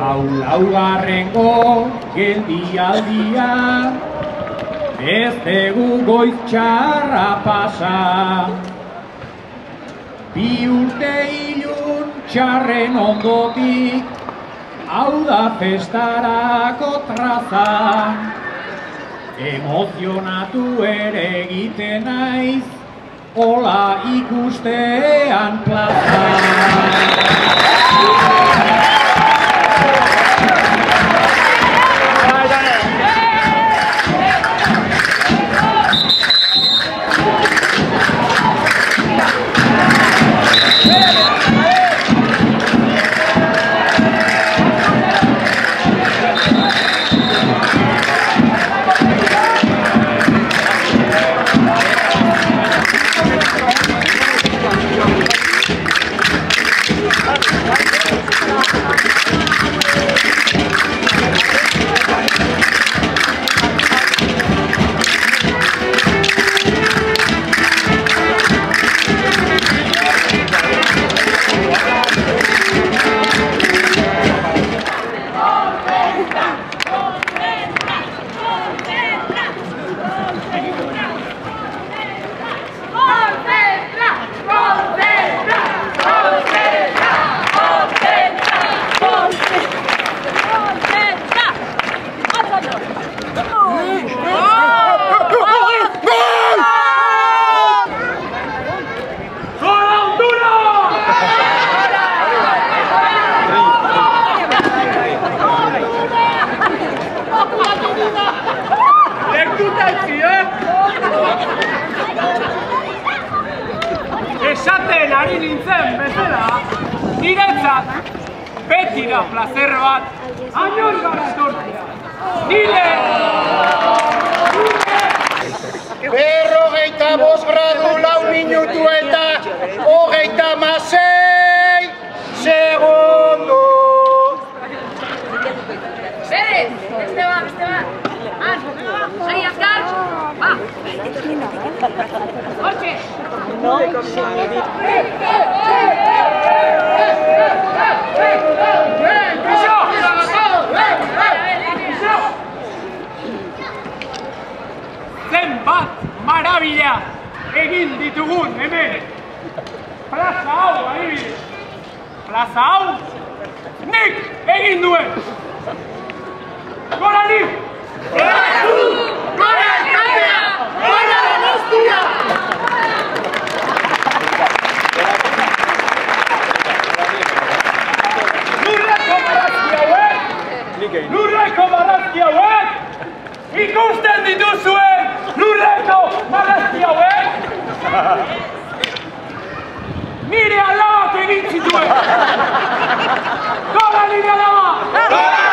Hau laugarrengo geldialdia Ez dugu goiz txarra pasa. Bi urte ilun txarren ondotik Hau da festarako traza. Emozionatu ere egiten naiz Ola ikustean plaza Esaten ari nintzen bezala, niretzat beti da plazer bat, ainor gara etortzea. Nire! Berrogeita bost gradu lau minutu eta hogeita Zenbat marabila egin ditugun hemen. Plaza hau, adibidez. Plaza hau, nik egin duen. Gora nik! Dituzuen lurreko marrazki hauek! Nire alabak egin zituen! Gora nire alaba!